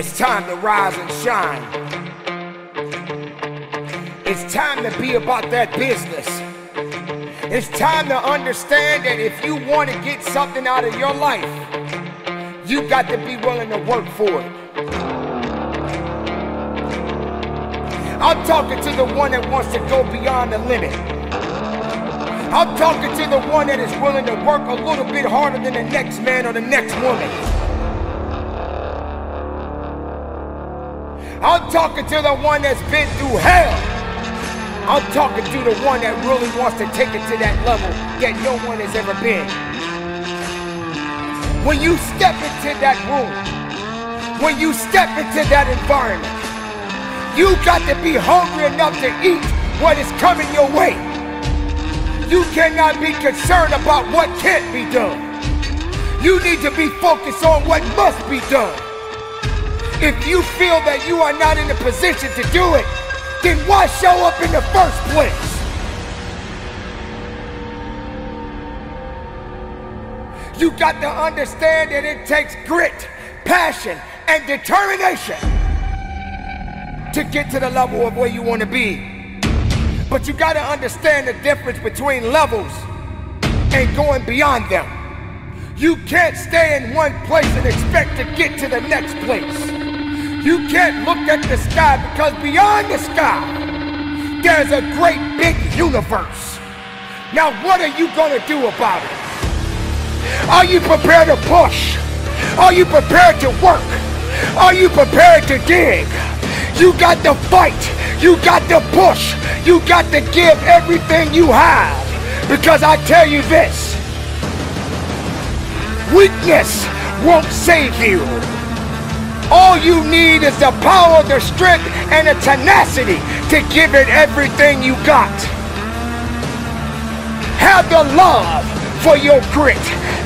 It's time to rise and shine. It's time to be about that business. It's time to understand that if you want to get something out of your life, you got to be willing to work for it. I'm talking to the one that wants to go beyond the limit. I'm talking to the one that is willing to work a little bit harder than the next man or the next woman. I'm talking to the one that's been through hell. I'm talking to the one that really wants to take it to that level that no one has ever been. When you step into that room, when you step into that environment, you got to be hungry enough to eat what is coming your way. You cannot be concerned about what can't be done. You need to be focused on what must be done. If you feel that you are not in a position to do it, then why show up in the first place? You got to understand that it takes grit, passion, and determination to get to the level of where you want to be. But you got to understand the difference between levels and going beyond them. You can't stay in one place and expect to get to the next place. You can't look at the sky because beyond the sky, there's a great big universe. Now, what are you going to do about it? Are you prepared to push? Are you prepared to work? Are you prepared to dig? You got to fight. You got to push. You got to give everything you have. Because I tell you this weakness won't save you. All you need is the power, the strength, and the tenacity to give it everything you got. Have the love for your grit.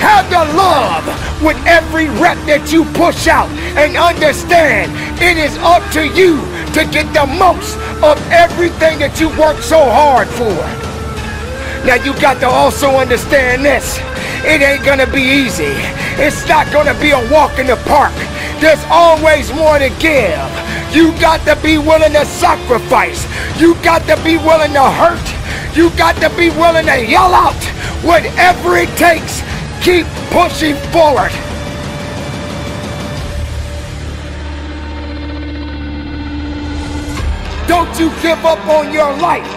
Have the love with every rep that you push out. And understand it is up to you to get the most of everything that you work so hard for. Now you got to also understand this. It ain't gonna be easy. It's not gonna be a walk in the park. There's always more to give. You got to be willing to sacrifice. You got to be willing to hurt. You got to be willing to yell out whatever it takes. Keep pushing forward. Don't you give up on your life.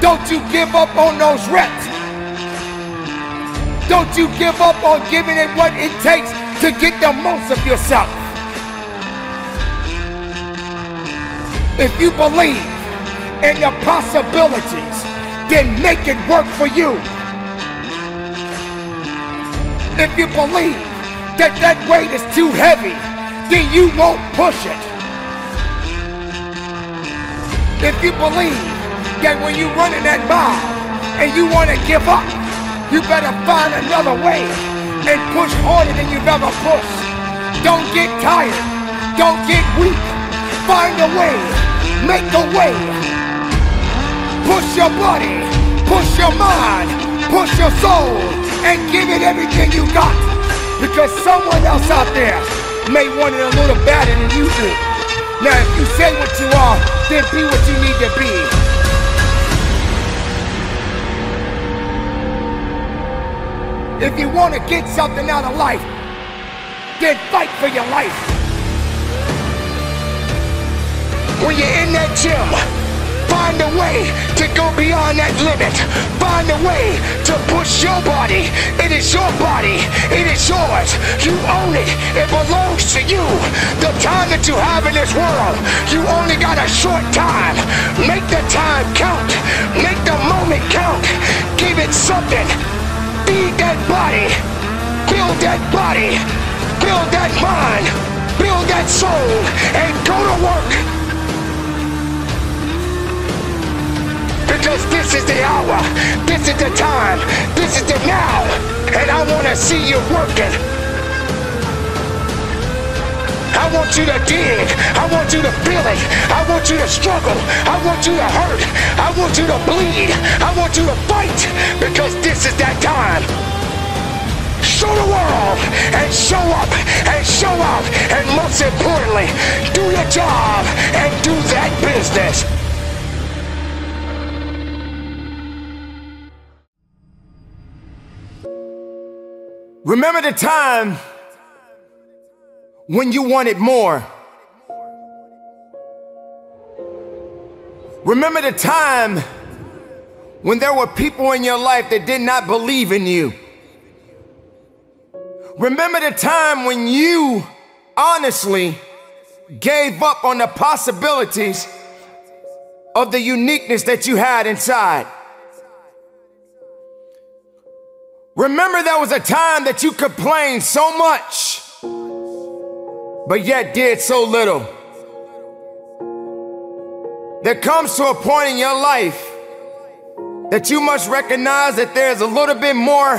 Don't you give up on those reps. Don't you give up on giving it what it takes to get the most of yourself. If you believe in the possibilities, then make it work for you. If you believe that that weight is too heavy, then you won't push it. If you believe that when you run in that mile and you want to give up, you better find another way and push harder than you've ever pushed. Don't get tired. Don't get weak. Find a way. Make a way. Push your body. Push your mind. Push your soul. And give it everything you got. Because someone else out there may want it a little better than you do. Now, if you say what you are, then be what you need to be. If you want to get something out of life, then fight for your life. When you're in that gym, find a way to go beyond that limit. Find a way to push your body. It is your body. It is yours. You own it. It belongs to you. The time that you have in this world, you only got a short time. Make the time count. Make the moment count. Give it something. Feed that body. Build that body. Build that mind. Build that soul. And go to work. Because this is the hour. This is the time. This is the now. And I want to see you working. I want you to dig. I want you to feel it. I want you to struggle. I want you to hurt. I want you to bleed. I want you to fight because this is that time. Show the world and show up and show out and most importantly, do your job and do that business. Remember the time when you wanted more. Remember the time when there were people in your life that did not believe in you. Remember the time when you honestly gave up on the possibilities of the uniqueness that you had inside. Remember there was a time that you complained so much, but yet did so little. There comes to a point in your life that you must recognize that there's a little bit more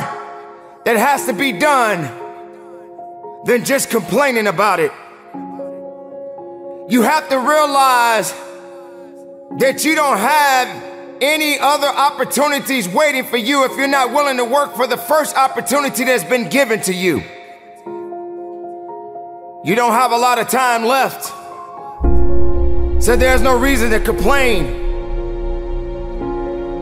that has to be done than just complaining about it. You have to realize that you don't have any other opportunities waiting for you if you're not willing to work for the first opportunity that's been given to you. You don't have a lot of time left, so there's no reason to complain.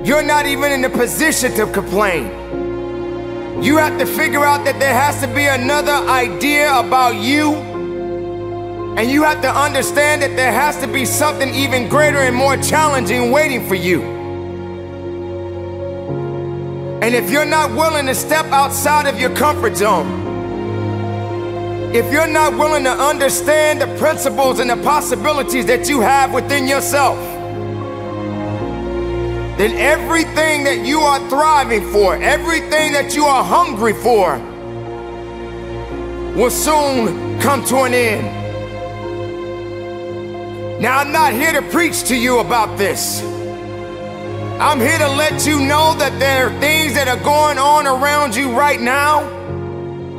You're not even in the position to complain. You have to figure out that there has to be another idea about you. And you have to understand that there has to be something even greater and more challenging waiting for you. And if you're not willing to step outside of your comfort zone, if you're not willing to understand the principles and the possibilities that you have within yourself, then everything that you are thriving for, everything that you are hungry for, will soon come to an end. Now, I'm not here to preach to you about this. I'm here to let you know that there are things that are going on around you right now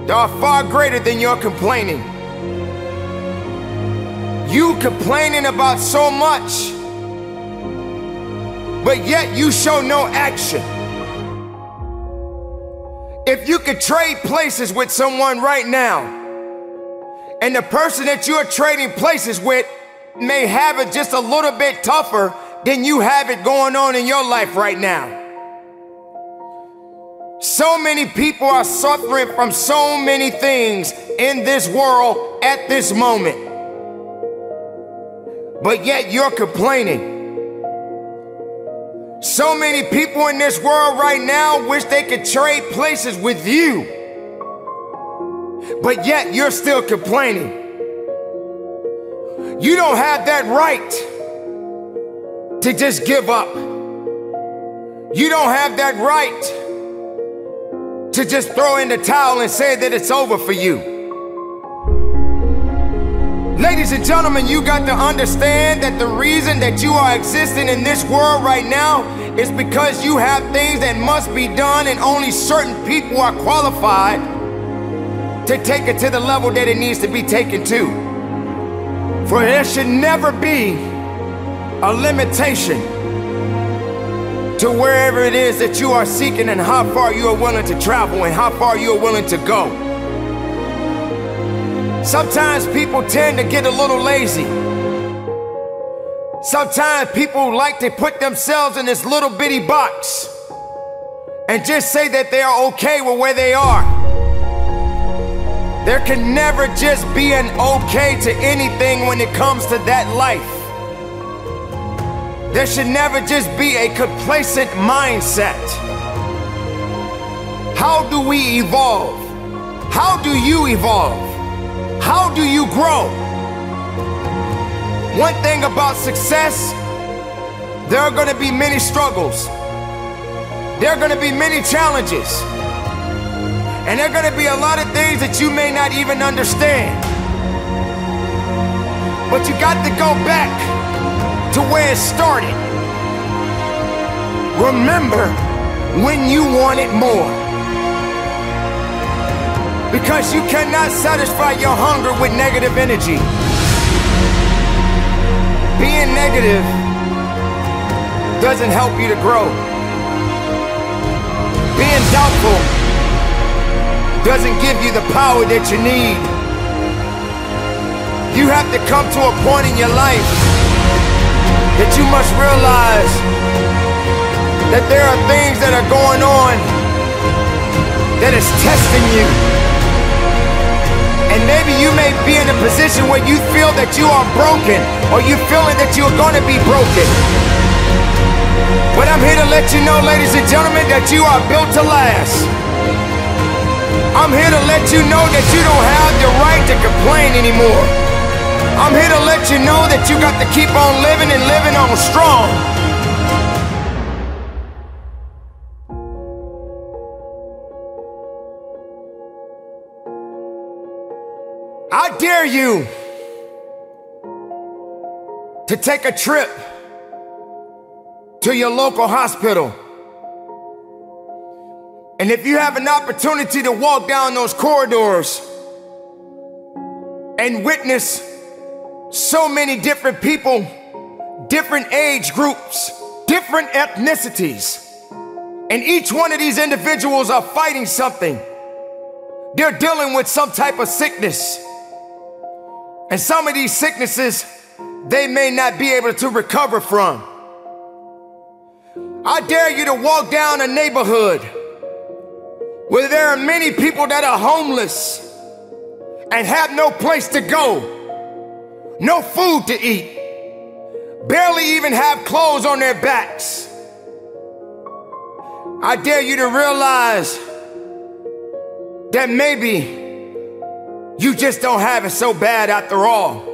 that are far greater than your complaining. You complaining about so much but yet you show no action. If you could trade places with someone right now, and the person that you are trading places with may have it just a little bit tougher than you have it going on in your life right now. So many people are suffering from so many things in this world at this moment. But yet you're complaining. So many people in this world right now wish they could trade places with you. But yet you're still complaining. You don't have that right to just give up. You don't have that right to just throw in the towel and say that it's over for you. Ladies and gentlemen, you got to understand that the reason that you are existing in this world right now is because you have things that must be done and only certain people are qualified to take it to the level that it needs to be taken to. For there should never be a limitation to wherever it is that you are seeking and how far you are willing to travel and how far you are willing to go. Sometimes people tend to get a little lazy. Sometimes people like to put themselves in this little bitty box and just say that they are okay with where they are. There can never just be an okay to anything when it comes to that life. There should never just be a complacent mindset. How do we evolve? How do you evolve? How do you grow? One thing about success, there are going to be many struggles. There are going to be many challenges. And there are going to be a lot of things that you may not even understand. But you got to go back to where it started. Remember when you wanted more. Because you cannot satisfy your hunger with negative energy. Being negative doesn't help you to grow. Being doubtful doesn't give you the power that you need. You have to come to a point in your life that you must realize that there are things that are going on that is testing you. And maybe you may be in a position where you feel that you are broken or you feeling that you're going to be broken. But I'm here to let you know, ladies and gentlemen, that you are built to last. I'm here to let you know that you don't have the right to complain anymore. I'm here to let you know that you got to keep on living and living on strong. I dare you to take a trip to your local hospital. And if you have an opportunity to walk down those corridors and witness so many different people, different age groups, different ethnicities, and each one of these individuals are fighting something. They're dealing with some type of sickness. And some of these sicknesses they may not be able to recover from. I dare you to walk down a neighborhood where there are many people that are homeless and have no place to go, no food to eat, barely even have clothes on their backs. I dare you to realize that maybe you just don't have it so bad after all.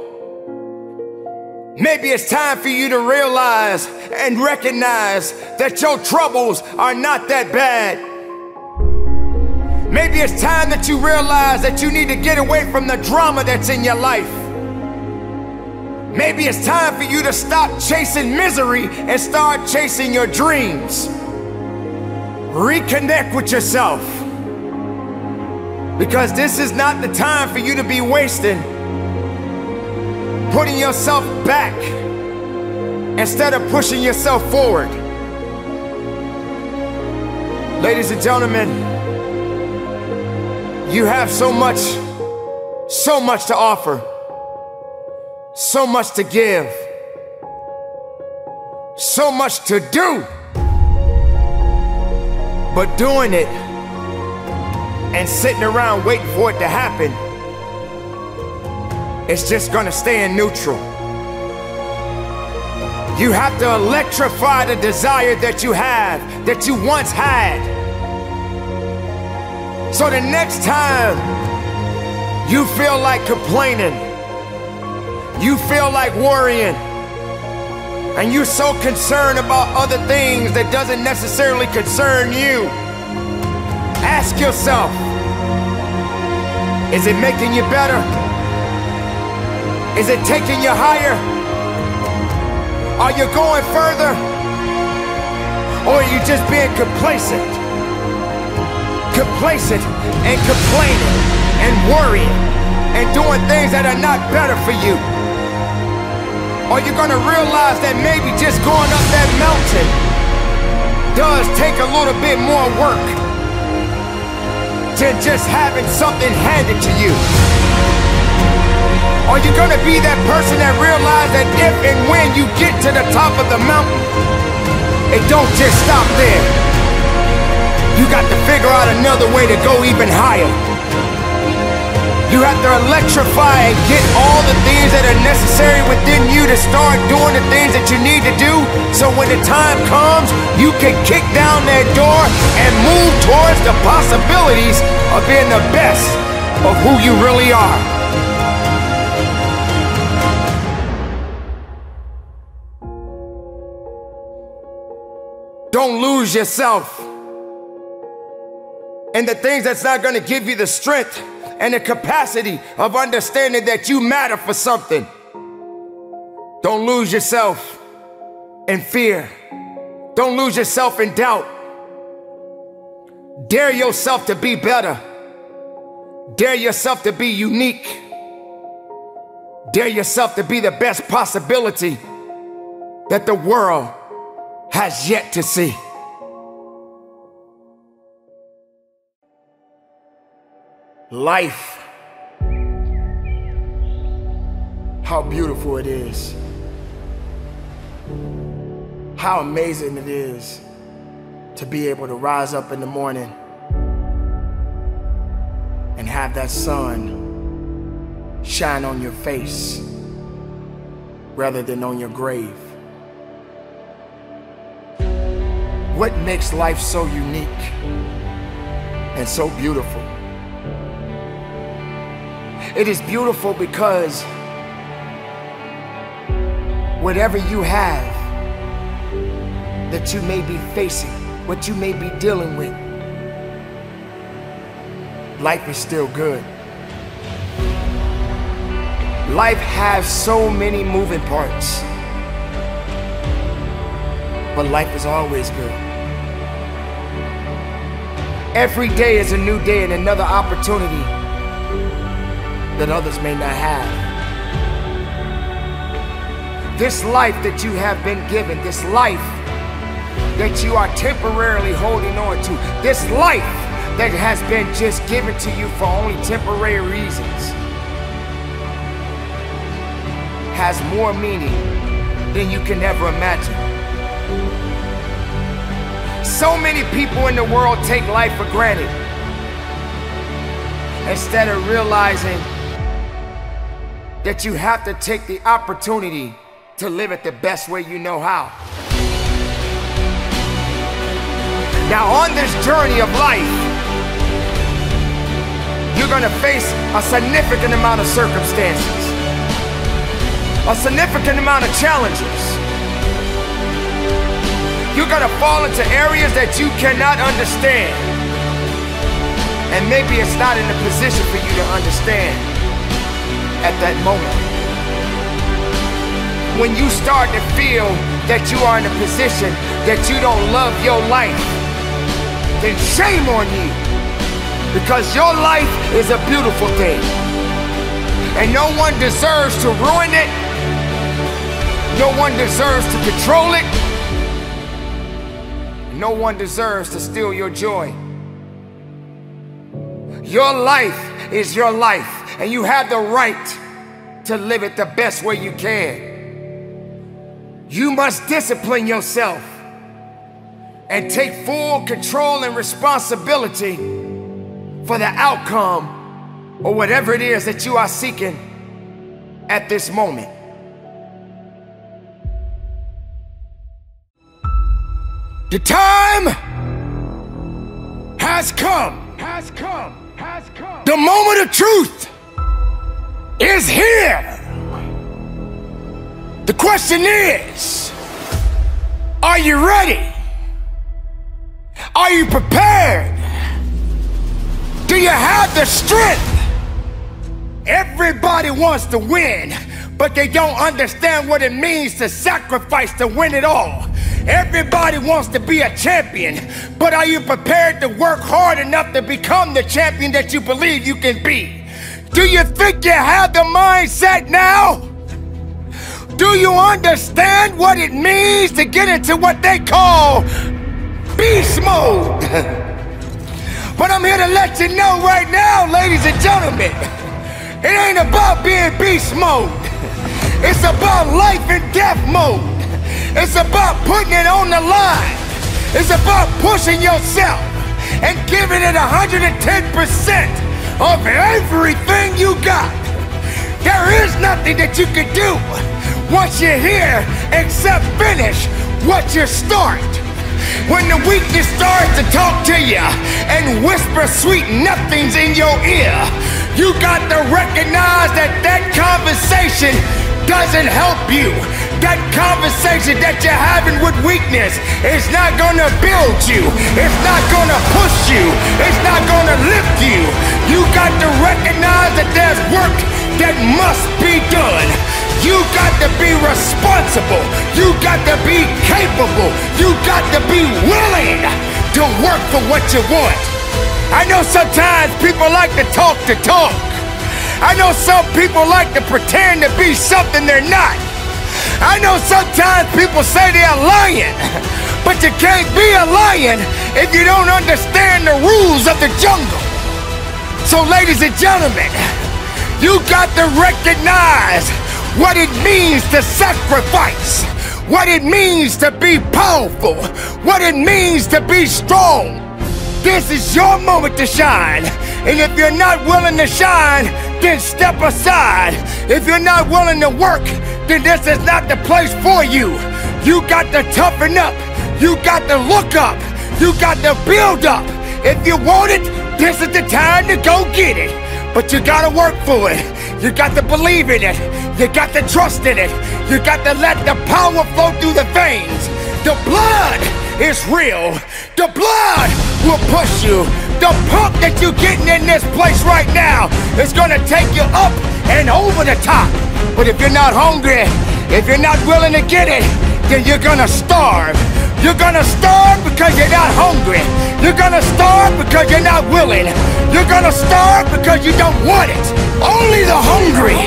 Maybe it's time for you to realize and recognize that your troubles are not that bad. Maybe it's time that you realize that you need to get away from the drama that's in your life. Maybe it's time for you to stop chasing misery and start chasing your dreams. Reconnect with yourself. Because this is not the time for you to be wasting putting yourself back instead of pushing yourself forward. Ladies and gentlemen, you have so much, so much to offer, so much to give, so much to do. But doing it and sitting around waiting for it to happen it's just gonna stay in neutral. You have to electrify the desire that you have, that you once had. So the next time you feel like complaining, you feel like worrying, and you're so concerned about other things that doesn't necessarily concern you, ask yourself, is it making you better? Is it taking you higher? Are you going further? Or are you just being complacent? Complacent and complaining and worrying and doing things that are not better for you. Are you gonna realize that maybe just going up that mountain does take a little bit more work than just having something handed to you? Are you gonna be that person that realizes that if and when you get to the top of the mountain, it don't just stop there. You got to figure out another way to go even higher. You have to electrify and get all the things that are necessary within you to start doing the things that you need to do so when the time comes, you can kick down that door and move towards the possibilities of being the best of who you really are. Don't lose yourself in the things that's not going to give you the strength and the capacity of understanding that you matter for something. Don't lose yourself in fear. Don't lose yourself in doubt. Dare yourself to be better. Dare yourself to be unique. Dare yourself to be the best possibility that the world has yet to see. Life how beautiful it is. How amazing it is to be able to rise up in the morning and have that sun shine on your face rather than on your grave. What makes life so unique and so beautiful? It is beautiful because whatever you have that you may be facing, what you may be dealing with, life is still good. Life has so many moving parts, but life is always good. Every day is a new day and another opportunity that others may not have. This life that you have been given, this life that you are temporarily holding on to, this life that has been just given to you for only temporary reasons, has more meaning than you can ever imagine. So many people in the world take life for granted instead of realizing that you have to take the opportunity to live it the best way you know how. Now, on this journey of life, you're gonna face a significant amount of circumstances, a significant amount of challenges. You're gonna fall into areas that you cannot understand. And maybe it's not in a position for you to understand at that moment when you start to feel that you are in a position that you don't love your life, then shame on you. Because your life is a beautiful thing. And no one deserves to ruin it. No one deserves to control it. No one deserves to steal your joy. Your life is your life, and you have the right to live it the best way you can. You must discipline yourself and take full control and responsibility for the outcome or whatever it is that you are seeking at this moment. The time has come. Has come. Has come. The moment of truth is here. The question is, are you ready? Are you prepared? Do you have the strength? Everybody wants to win, but they don't understand what it means to sacrifice to win it all. Everybody wants to be a champion, but are you prepared to work hard enough to become the champion that you believe you can be? Do you think you have the mindset now? Do you understand what it means to get into what they call beast mode? but I'm here to let you know right now, ladies and gentlemen, it ain't about being beast mode. It's about life and death mode. It's about putting it on the line. It's about pushing yourself and giving it 110% of everything you got. There is nothing that you can do once you're here, except finish what you start. When the weakness starts to talk to you and whisper sweet nothings in your ear, you got to recognize that that conversation doesn't help you. That conversation that you're having with weakness is not gonna build you. It's not gonna push you. It's not gonna lift you. You got to recognize that there's work that must be done. You got to be responsible. You got to be capable. You got to be willing to work for what you want. I know sometimes people like to talk to talk. I know some people like to pretend to be something they're not. I know sometimes people say they're lying, but you can't be a lion if you don't understand the rules of the jungle. So, ladies and gentlemen, you got to recognize what it means to sacrifice, what it means to be powerful, what it means to be strong. This is your moment to shine. And if you're not willing to shine, then step aside. If you're not willing to work, then this is not the place for you. You got to toughen up. You got to look up. You got to build up. If you want it, this is the time to go get it. But you gotta work for it. You got to believe in it. You got to trust in it. You got to let the power flow through the veins. The blood is real. The blood will push you. The pump that you're getting in this place right now is gonna take you up and over the top. But if you're not hungry, if you're not willing to get it, then you're gonna starve. You're gonna starve because you're not hungry. You're gonna starve because you're not willing. You're gonna starve because you don't want it. Only the hungry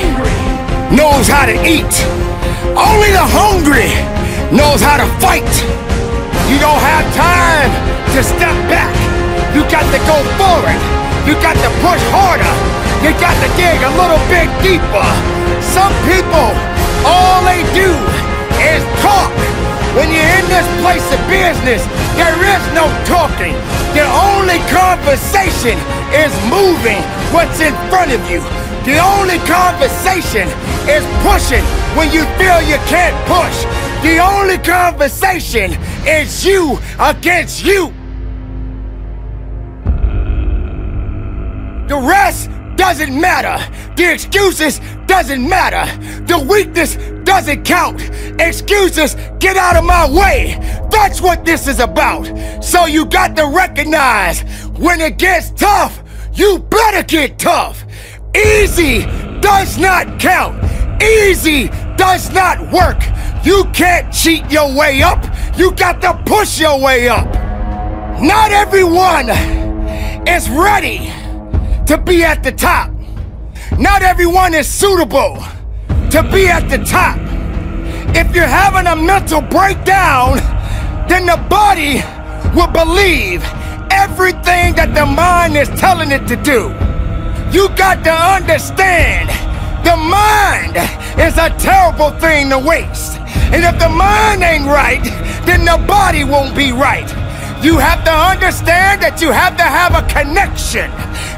knows how to eat. Only the hungry knows how to fight. You don't have time to step back. You got to go forward. You got to push harder. You got to dig a little bit deeper. Some people, all they do is talk. When you're in this place of business, there is no talking. The only conversation is moving what's in front of you. The only conversation is pushing when you feel you can't push. The only conversation is you against you. The rest doesn't matter. The excuses doesn't matter. The weakness doesn't count. Excuses, get out of my way. That's what this is about. So you got to recognize when it gets tough, you better get tough. Easy does not count. Easy does not work. You can't cheat your way up. You got to push your way up. Not everyone is ready to be at the top. Not everyone is suitable to be at the top. If you're having a mental breakdown, then the body will believe everything that the mind is telling it to do. You got to understand the mind is a terrible thing to waste. And if the mind ain't right, then the body won't be right. You have to understand that you have to have a connection.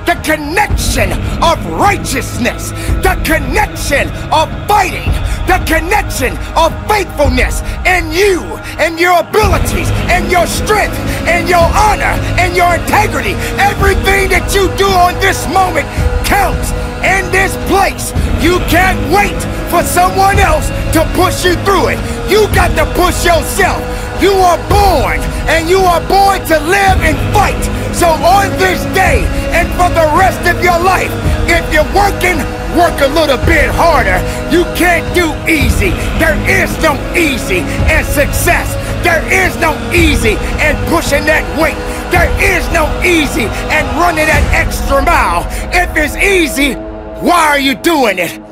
The connection of righteousness. The connection of fighting. The connection of faithfulness. in you and your abilities and your strength and your honor and your integrity. Everything that you do on this moment counts in this place. You can't wait for someone else to push you through it. You got to push yourself. You are born, and you are born to live and fight. So on this day, and for the rest of your life, if you're working, work a little bit harder. You can't do easy. There is no easy and success. There is no easy and pushing that weight. There is no easy and running that extra mile. If it's easy, why are you doing it?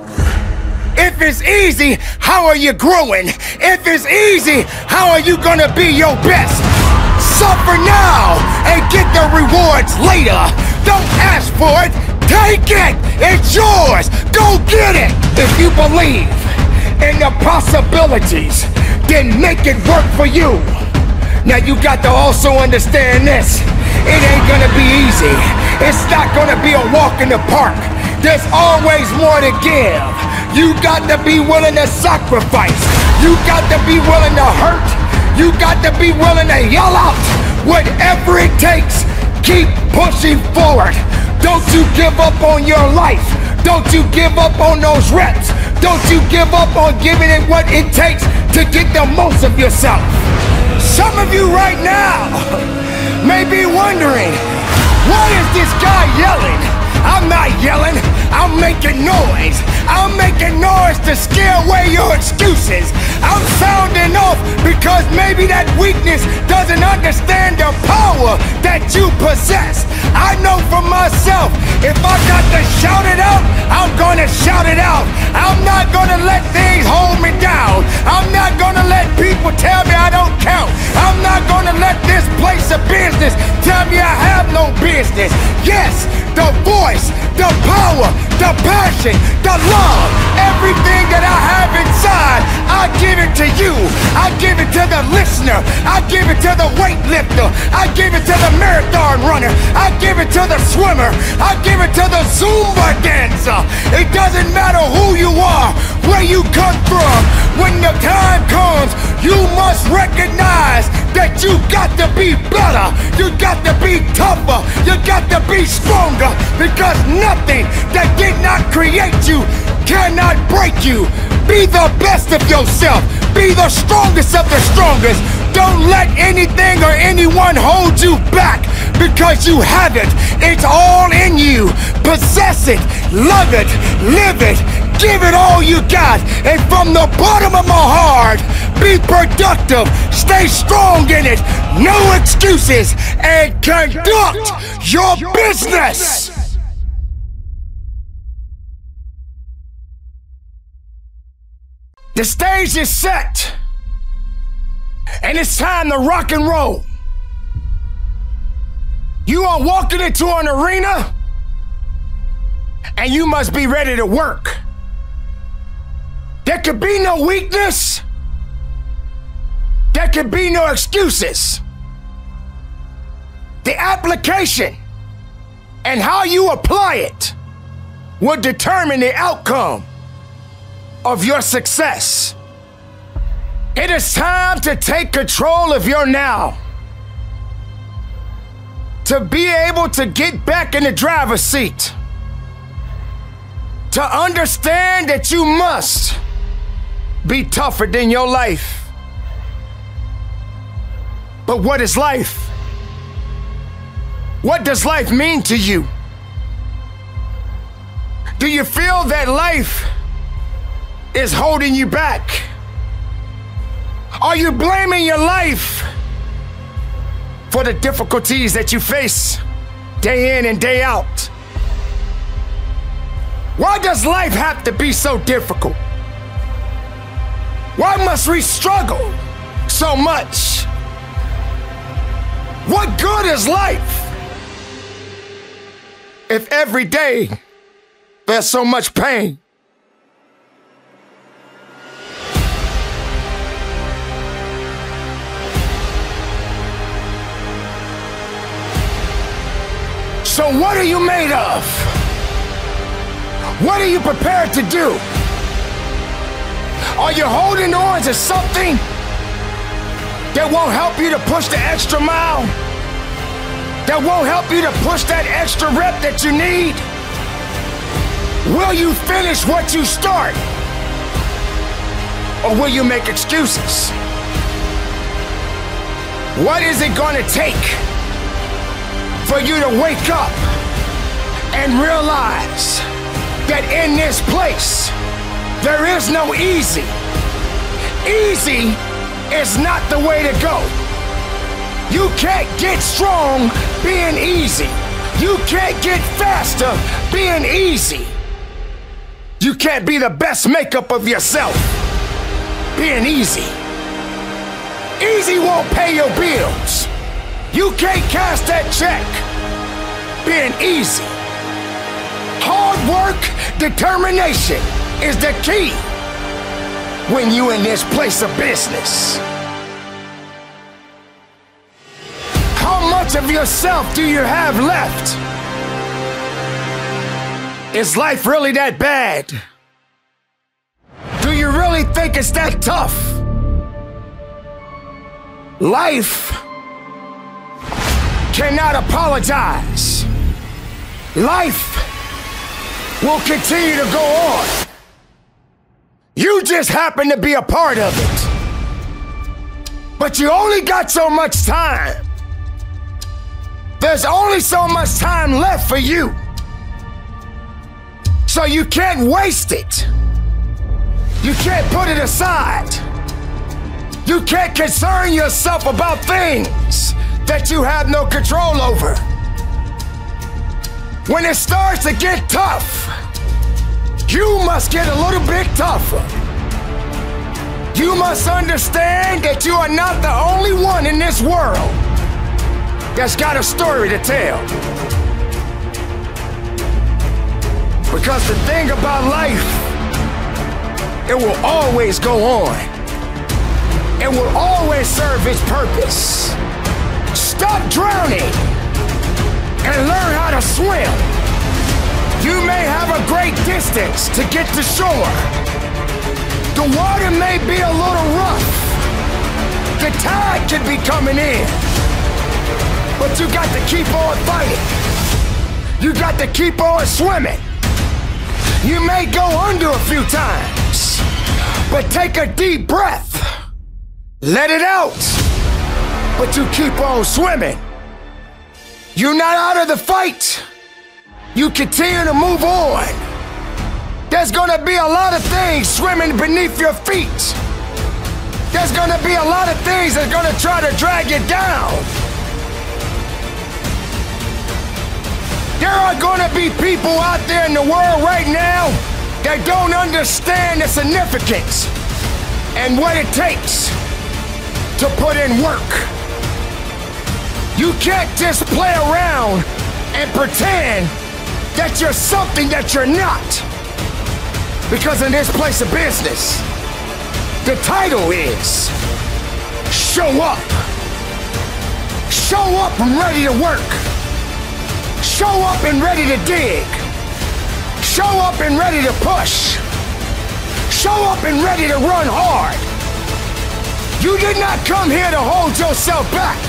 If it's easy, how are you growing? If it's easy, how are you gonna be your best? Suffer now and get the rewards later. Don't ask for it, take it. It's yours. Go get it. If you believe in the possibilities, then make it work for you. Now you got to also understand this. It ain't gonna be easy. It's not gonna be a walk in the park. There's always more to give. You got to be willing to sacrifice. You got to be willing to hurt. You got to be willing to yell out whatever it takes. Keep pushing forward. Don't you give up on your life. Don't you give up on those reps. Don't you give up on giving it what it takes to get the most of yourself. Some of you right now may be wondering, what is this guy yelling? I'm not yelling, I'm making noise. I'm making noise to scare away your excuses. I'm sounding off because maybe that weakness doesn't understand the power that you possess. I know for myself, if I got to shout it out, I'm gonna shout it out. I'm not gonna let things hold me down. I'm not gonna let people tell me I don't count. I'm not gonna let this place of business tell me I have no business. Yes, the voice, the power, the passion, the love, everything that I have inside, I give it to you. I give it to the listener. I give it to the weightlifter. I give it to the marathon runner. I give it to the swimmer. I give it to the Zumba dancer. It doesn't matter who you are, where you come from. When the time comes, you must recognize that you got to be better. You got to be tougher. You got to be stronger because nothing that did not create you cannot break you. Be the best of yourself. Be the strongest of the strongest. Don't let anything or anyone hold you back because you have it. It's all in you. Possess it, love it, live it, give it all you got. And from the bottom of my heart, be productive, stay strong in it, no excuses, and conduct your business. The stage is set. And it's time to rock and roll. You are walking into an arena and you must be ready to work. There could be no weakness. There could be no excuses. The application and how you apply it will determine the outcome of your success. It is time to take control of your now. To be able to get back in the driver's seat. To understand that you must be tougher than your life. But what is life? What does life mean to you? Do you feel that life is holding you back? Are you blaming your life for the difficulties that you face day in and day out? Why does life have to be so difficult? Why must we struggle so much? What good is life if every day there's so much pain? So, what are you made of? What are you prepared to do? Are you holding on to something that won't help you to push the extra mile? That won't help you to push that extra rep that you need? Will you finish what you start? Or will you make excuses? What is it gonna take? for you to wake up and realize that in this place, there is no easy. Easy is not the way to go. You can't get strong being easy. You can't get faster being easy. You can't be the best makeup of yourself being easy. Easy won't pay your bills. You can't cash that check being easy. Hard work, determination is the key when you in this place of business. Of yourself do you have left? Is life really that bad? Do you really think it's that tough? Life cannot apologize. Life will continue to go on. You just happen to be a part of it. But you only got so much time. There's only so much time left for you. So you can't waste it. You can't put it aside. You can't concern yourself about things that you have no control over. When it starts to get tough, you must get a little bit tougher. You must understand that you are not the only one in this world that's got a story to tell. Because the thing about life, it will always go on. It will always serve its purpose. Stop drowning and learn how to swim. You may have a great distance to get to shore. The water may be a little rough. The tide could be coming in. But you got to keep on fighting. You got to keep on swimming. You may go under a few times, but take a deep breath. Let it out. But you keep on swimming. You're not out of the fight. You continue to move on. There's gonna be a lot of things swimming beneath your feet. There's gonna be a lot of things that's gonna try to drag you down. There are gonna be people out there in the world right now that don't understand the significance and what it takes to put in work. You can't just play around and pretend that you're something that you're not. Because in this place of business, the title is Show Up. Show up and ready to work. Show up and ready to dig. Show up and ready to push. Show up and ready to run hard. You did not come here to hold yourself back.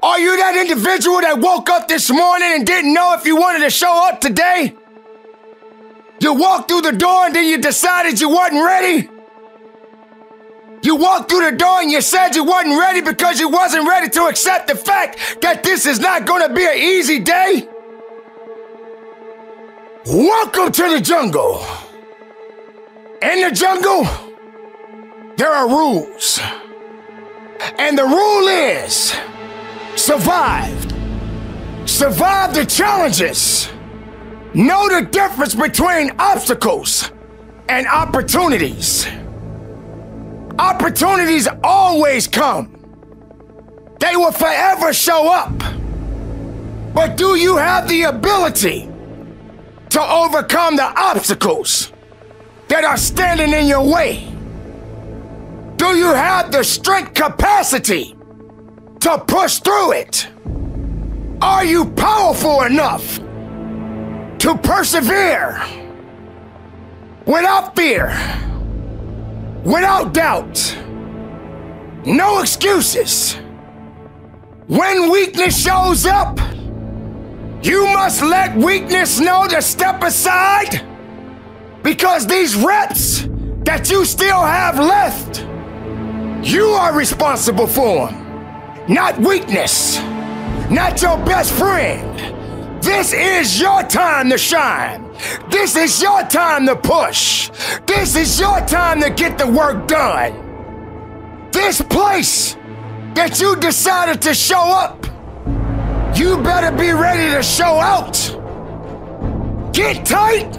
Are you that individual that woke up this morning and didn't know if you wanted to show up today? You walked through the door and then you decided you wasn't ready? You walked through the door and you said you wasn't ready because you wasn't ready to accept the fact that this is not to be an easy day? Welcome to the jungle. In the jungle, there are rules. And the rule is survive. Survive the challenges. Know the difference between obstacles and opportunities. Opportunities always come. They will forever show up. But do you have the ability to overcome the obstacles that are standing in your way? Do you have the strength capacity to push through it? Are you powerful enough to persevere without fear, without doubt? No excuses. When weakness shows up, you must let weakness know to step aside because these reps that you still have left, you are responsible for them, not weakness, not your best friend. This is your time to shine. This is your time to push. This is your time to get the work done. This place that you decided to show up you better be ready to show out. Get tight,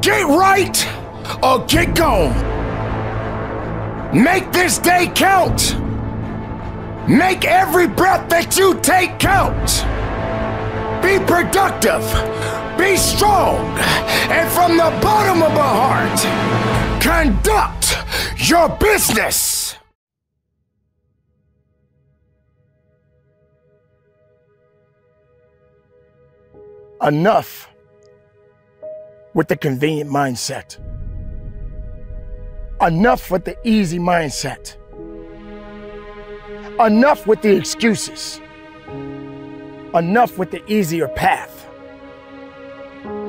get right, or get gone. Make this day count. Make every breath that you take count. Be productive. Be strong. And from the bottom of my heart, conduct your business. Enough with the convenient mindset. Enough with the easy mindset. Enough with the excuses. Enough with the easier path.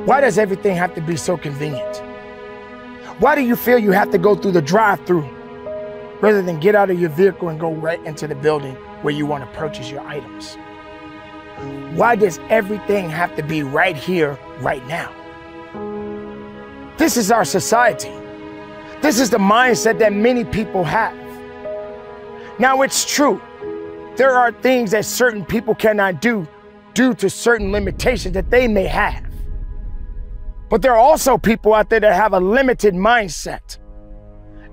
Why does everything have to be so convenient? Why do you feel you have to go through the drive through rather than get out of your vehicle and go right into the building where you want to purchase your items? Why does everything have to be right here, right now? This is our society. This is the mindset that many people have. Now, it's true. There are things that certain people cannot do due to certain limitations that they may have. But there are also people out there that have a limited mindset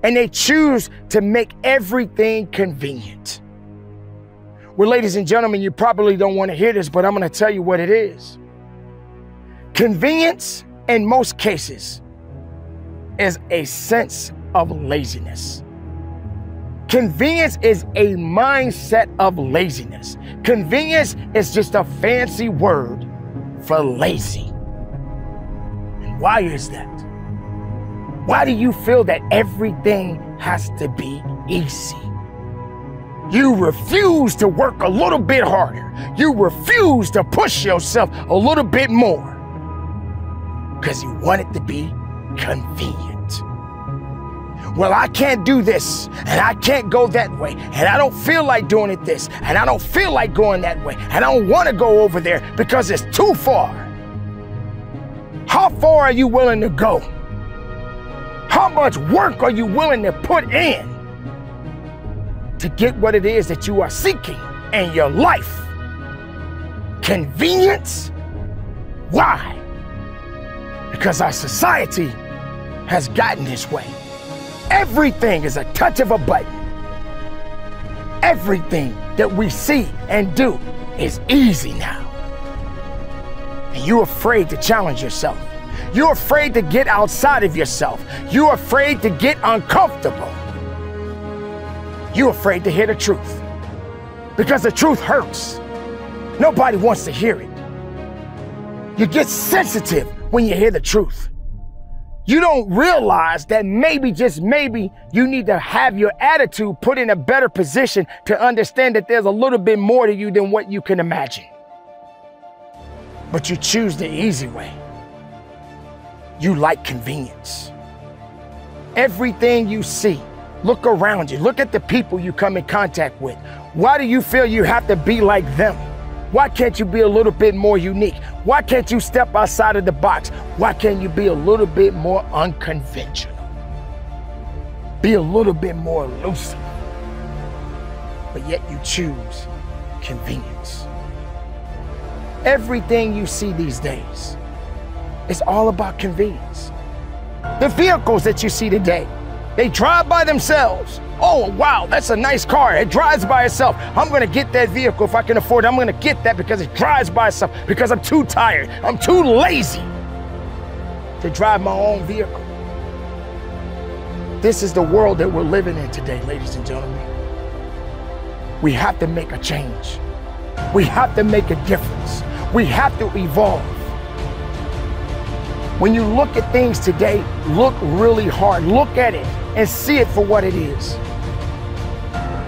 and they choose to make everything convenient. Well, ladies and gentlemen, you probably don't want to hear this, but I'm going to tell you what it is. Convenience, in most cases, is a sense of laziness. Convenience is a mindset of laziness. Convenience is just a fancy word for lazy. Why is that? Why do you feel that everything has to be easy? You refuse to work a little bit harder. You refuse to push yourself a little bit more because you want it to be convenient. Well, I can't do this, and I can't go that way, and I don't feel like doing it this, and I don't feel like going that way, and I don't want to go over there because it's too far. How far are you willing to go? How much work are you willing to put in to get what it is that you are seeking in your life? Convenience? Why? Because our society has gotten this way. Everything is a touch of a button. Everything that we see and do is easy now. And you're afraid to challenge yourself. You're afraid to get outside of yourself. You're afraid to get uncomfortable. You're afraid to hear the truth. Because the truth hurts. Nobody wants to hear it. You get sensitive when you hear the truth you don't realize that maybe, just maybe, you need to have your attitude put in a better position to understand that there's a little bit more to you than what you can imagine. But you choose the easy way. You like convenience. Everything you see, look around you, look at the people you come in contact with. Why do you feel you have to be like them? Why can't you be a little bit more unique? Why can't you step outside of the box? Why can't you be a little bit more unconventional? Be a little bit more elusive. But yet you choose convenience. Everything you see these days is all about convenience. The vehicles that you see today, they drive by themselves. Oh, wow, that's a nice car. It drives by itself. I'm going to get that vehicle if I can afford it. I'm going to get that because it drives by itself because I'm too tired. I'm too lazy to drive my own vehicle. This is the world that we're living in today, ladies and gentlemen. We have to make a change. We have to make a difference. We have to evolve. When you look at things today, look really hard. Look at it and see it for what it is.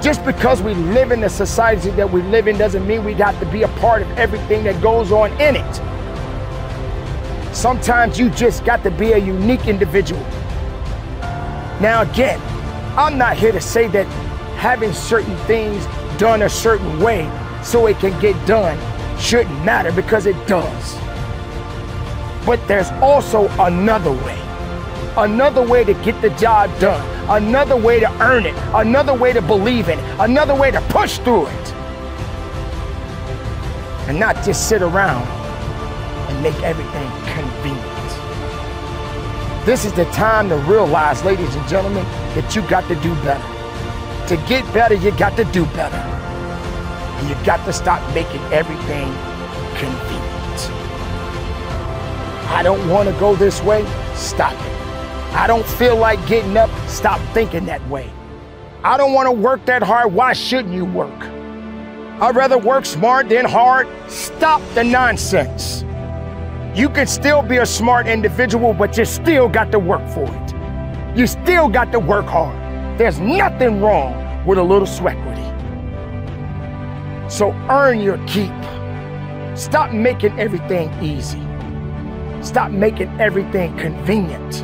Just because we live in the society that we live in doesn't mean we got to be a part of everything that goes on in it. Sometimes you just got to be a unique individual. Now, again, I'm not here to say that having certain things done a certain way so it can get done shouldn't matter because it does. But there's also another way another way to get the job done, another way to earn it, another way to believe in it, another way to push through it. And not just sit around and make everything convenient. This is the time to realize, ladies and gentlemen, that you got to do better. To get better, you got to do better. And you got to stop making everything convenient. I don't want to go this way, stop it. I don't feel like getting up. Stop thinking that way. I don't want to work that hard. Why shouldn't you work? I'd rather work smart than hard. Stop the nonsense. You can still be a smart individual, but you still got to work for it. You still got to work hard. There's nothing wrong with a little sweat. So earn your keep. Stop making everything easy. Stop making everything convenient.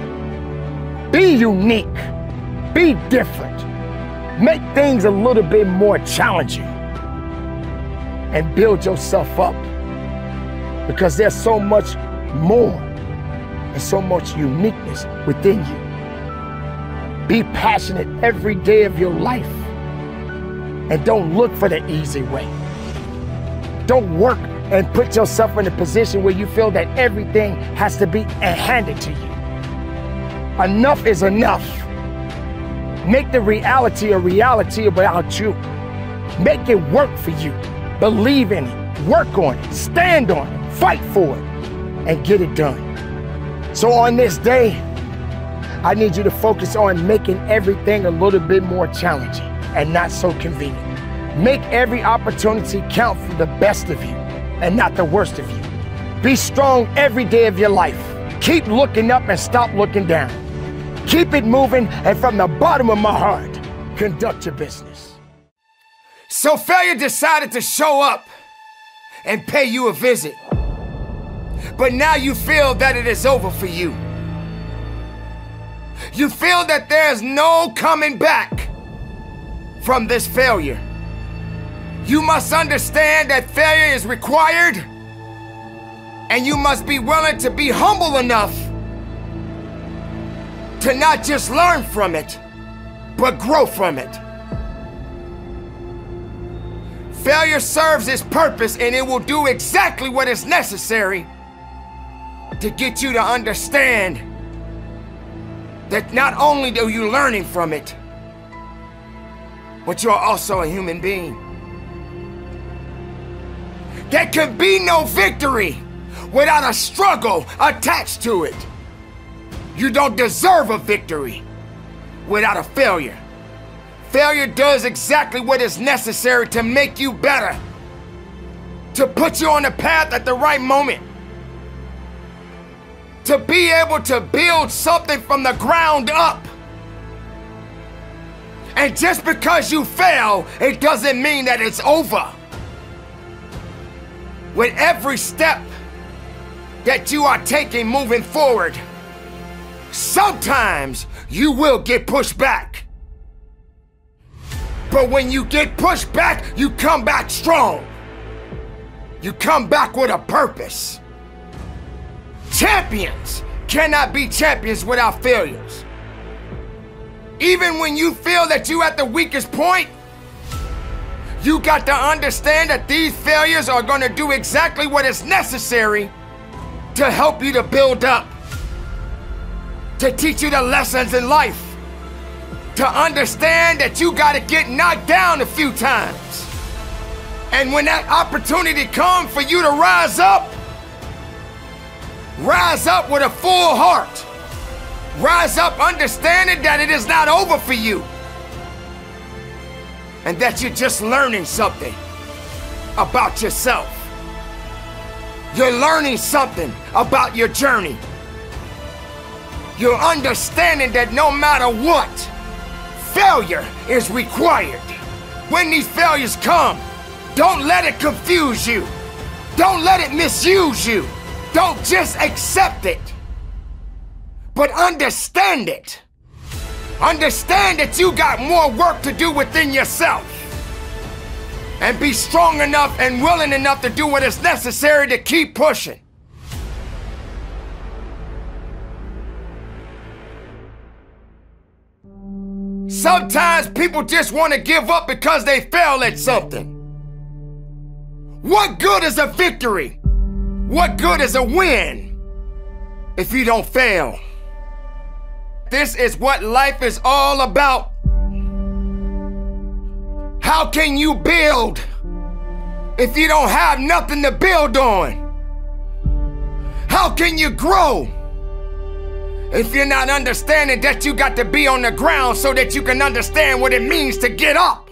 Be unique. Be different. Make things a little bit more challenging. And build yourself up. Because there's so much more and so much uniqueness within you. Be passionate every day of your life. And don't look for the easy way. Don't work and put yourself in a position where you feel that everything has to be handed to you. Enough is enough. Make the reality a reality about you. Make it work for you. Believe in it. Work on it. Stand on it. Fight for it. and get it done. So on this day, I need you to focus on making everything a little bit more challenging and not so convenient. Make every opportunity count for the best of you and not the worst of you. Be strong every day of your life. Keep looking up and stop looking down. Keep it moving, and from the bottom of my heart, conduct your business. So, failure decided to show up and pay you a visit. But now you feel that it is over for you. You feel that there's no coming back from this failure. You must understand that failure is required, and you must be willing to be humble enough to not just learn from it, but grow from it. Failure serves its purpose and it will do exactly what is necessary to get you to understand that not only are you learning from it, but you're also a human being. There can be no victory without a struggle attached to it. You don't deserve a victory without a failure. Failure does exactly what is necessary to make you better, to put you on the path at the right moment, to be able to build something from the ground up. And just because you fail, it doesn't mean that it's over. With every step that you are taking moving forward, sometimes you will get pushed back. But when you get pushed back, you come back strong. You come back with a purpose. Champions cannot be champions without failures. Even when you feel that you are at the weakest point, you got to understand that these failures are going to do exactly what is necessary to help you to build up, to teach you the lessons in life, to understand that you got to get knocked down a few times. And when that opportunity comes for you to rise up, rise up with a full heart. Rise up understanding that it is not over for you and that you're just learning something about yourself. You're learning something about your journey. You're understanding that no matter what, failure is required. When these failures come, don't let it confuse you. Don't let it misuse you. Don't just accept it, but understand it. Understand that you got more work to do within yourself. And be strong enough and willing enough to do what is necessary to keep pushing. Sometimes people just want to give up because they fail at something. What good is a victory? What good is a win if you don't fail? This is what life is all about. How can you build if you don't have nothing to build on? How can you grow if you're not understanding that you got to be on the ground so that you can understand what it means to get up?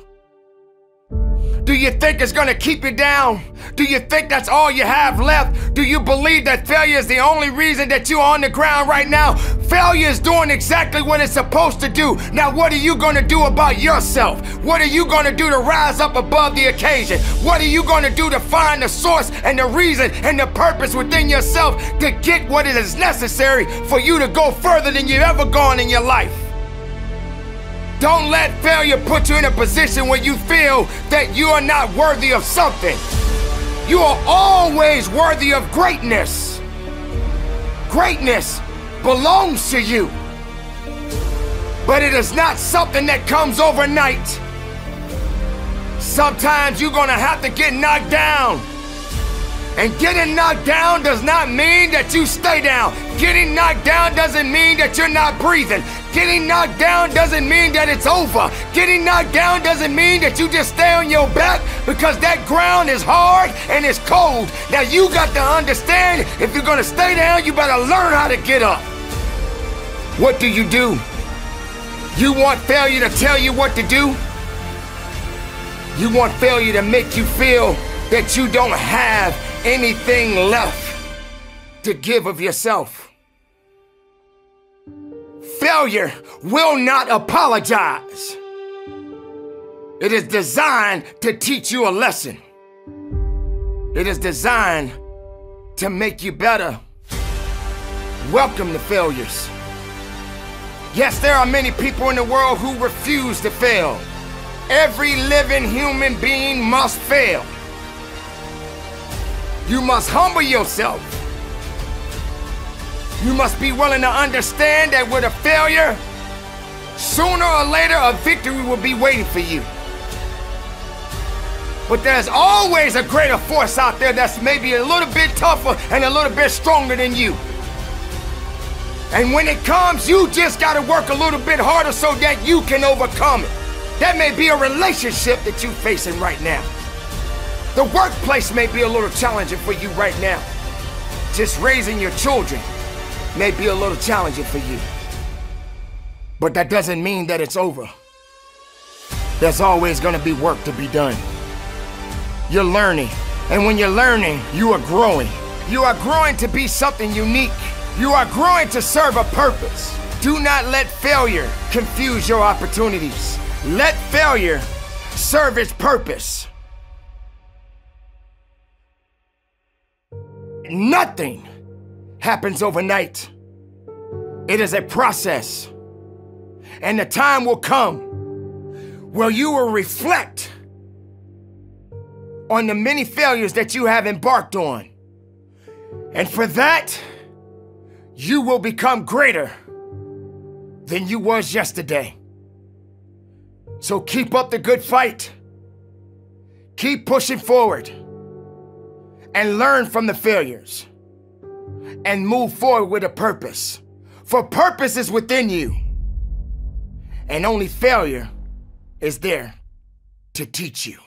Do you think it's gonna keep you down? Do you think that's all you have left? Do you believe that failure is the only reason that you're on the ground right now? Failure is doing exactly what it's supposed to do. Now, what are you gonna do about yourself? What are you gonna do to rise up above the occasion? What are you gonna do to find the source and the reason and the purpose within yourself to get what is necessary for you to go further than you've ever gone in your life? Don't let failure put you in a position where you feel that you are not worthy of something. You are always worthy of greatness. Greatness belongs to you. But it is not something that comes overnight. Sometimes you're gonna have to get knocked down. And getting knocked down does not mean that you stay down. Getting knocked down doesn't mean that you're not breathing. Getting knocked down doesn't mean that it's over. Getting knocked down doesn't mean that you just stay on your back because that ground is hard and it's cold. Now you got to understand if you're gonna stay down, you better learn how to get up. What do you do? You want failure to tell you what to do? You want failure to make you feel that you don't have anything left to give of yourself. Failure will not apologize. It is designed to teach you a lesson. It is designed to make you better. Welcome to failures. Yes, there are many people in the world who refuse to fail. Every living human being must fail. You must humble yourself you must be willing to understand that with a failure, sooner or later a victory will be waiting for you. But there's always a greater force out there that's maybe a little bit tougher and a little bit stronger than you. And when it comes, you just gotta work a little bit harder so that you can overcome it. That may be a relationship that you're facing right now. The workplace may be a little challenging for you right now. Just raising your children may be a little challenging for you. But that doesn't mean that it's over. There's always gonna be work to be done. You're learning, and when you're learning, you are growing. You are growing to be something unique. You are growing to serve a purpose. Do not let failure confuse your opportunities. Let failure serve its purpose. Nothing happens overnight. It is a process. And the time will come where you will reflect on the many failures that you have embarked on. And for that, you will become greater than you was yesterday. So keep up the good fight. Keep pushing forward and learn from the failures and move forward with a purpose. For purpose is within you. And only failure is there to teach you.